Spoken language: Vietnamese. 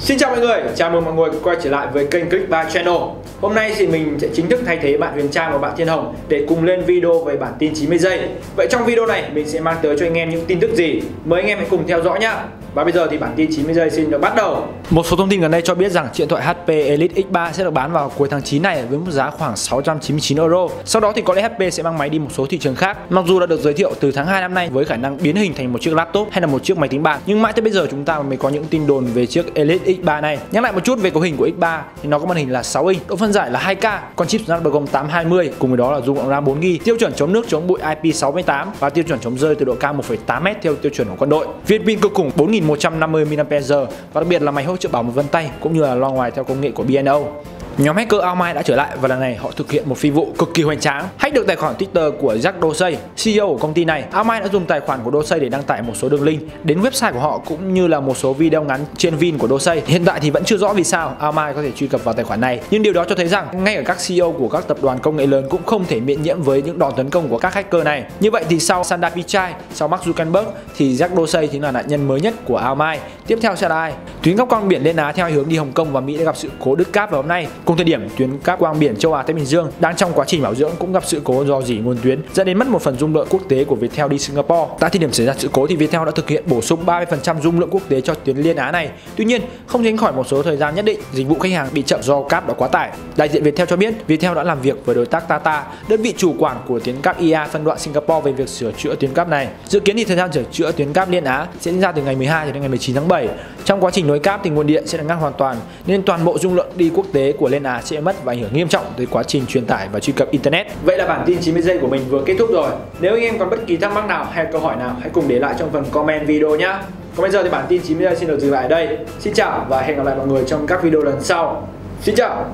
Xin chào mọi người, chào mừng mọi người quay trở lại với kênh Click 3 Channel Hôm nay thì mình sẽ chính thức thay thế bạn Huyền Trang và bạn Thiên Hồng để cùng lên video về bản tin 90 giây Vậy trong video này mình sẽ mang tới cho anh em những tin tức gì Mời anh em hãy cùng theo dõi nhé. và bây giờ thì bản tin 90 giây xin được bắt đầu. Một số thông tin gần đây cho biết rằng điện thoại HP Elite X3 sẽ được bán vào cuối tháng 9 này với mức giá khoảng 699 euro. Sau đó thì có lẽ HP sẽ mang máy đi một số thị trường khác. Mặc dù đã được giới thiệu từ tháng 2 năm nay với khả năng biến hình thành một chiếc laptop hay là một chiếc máy tính bảng, nhưng mãi tới bây giờ chúng ta mới có những tin đồn về chiếc Elite X3 này. Nhắc lại một chút về cấu hình của X3 thì nó có màn hình là 6 inch, độ phân giải là 2K, con chip Snapdragon 820 cùng với đó là dung lượng RAM 4GB, tiêu chuẩn chống nước chống bụi IP68 và tiêu chuẩn chống rơi từ độ cao 1.8m theo tiêu chuẩn của quân đội. Viên pin cực khủng 4 1150 mAh và đặc biệt là máy hỗ trợ bảo mật vân tay cũng như là loa ngoài theo công nghệ của BNO. Nhóm hacker Almai đã trở lại và lần này họ thực hiện một phi vụ cực kỳ hoành tráng. Hack được tài khoản Twitter của Jack Dorsey, CEO của công ty này. Almai đã dùng tài khoản của Dorsey để đăng tải một số đường link đến website của họ cũng như là một số video ngắn trên Vin của Dorsey. Hiện tại thì vẫn chưa rõ vì sao Almai có thể truy cập vào tài khoản này, nhưng điều đó cho thấy rằng ngay cả các CEO của các tập đoàn công nghệ lớn cũng không thể miễn nhiễm với những đòn tấn công của các hacker này. Như vậy thì sau Sundar Pichai, sau Mark Zuckerberg thì Jack Dorsey chính là nạn nhân mới nhất của Almai. Tiếp theo sẽ là ai? Tuyến góc con biển lên Á theo hướng đi Hồng Kông và Mỹ đã gặp sự cố đứt cáp vào hôm nay. Cùng thời điểm tuyến cáp quang biển châu Á Thái Bình Dương đang trong quá trình bảo dưỡng cũng gặp sự cố do dỉ nguồn tuyến dẫn đến mất một phần dung lượng quốc tế của Viettel đi Singapore. Tại thời điểm xảy ra sự cố thì Viettel đã thực hiện bổ sung 30% dung lượng quốc tế cho tuyến liên Á này. Tuy nhiên, không tránh khỏi một số thời gian nhất định, dịch vụ khách hàng bị chậm do cáp đã quá tải. Đại diện Viettel cho biết, Viettel đã làm việc với đối tác Tata, đơn vị chủ quản của tuyến cáp IA phân đoạn Singapore về việc sửa chữa tuyến cáp này. Dự kiến thì thời gian sửa chữa tuyến cáp liên Á sẽ diễn ra từ ngày 12 đến ngày 19 tháng 7. Trong quá trình nối cáp thì nguồn điện sẽ được ngắt hoàn toàn nên toàn bộ dung lượng đi quốc tế của Liên Á sẽ mất và ảnh hưởng nghiêm trọng tới quá trình truyền tải và truy cập internet. Vậy là bản tin 90 giây của mình vừa kết thúc rồi. Nếu anh em còn bất kỳ thắc mắc nào hay câu hỏi nào, hãy cùng để lại trong phần comment video nhé. Còn bây giờ thì bản tin 90 giây xin được dừng lại ở đây. Xin chào và hẹn gặp lại mọi người trong các video lần sau. Xin chào.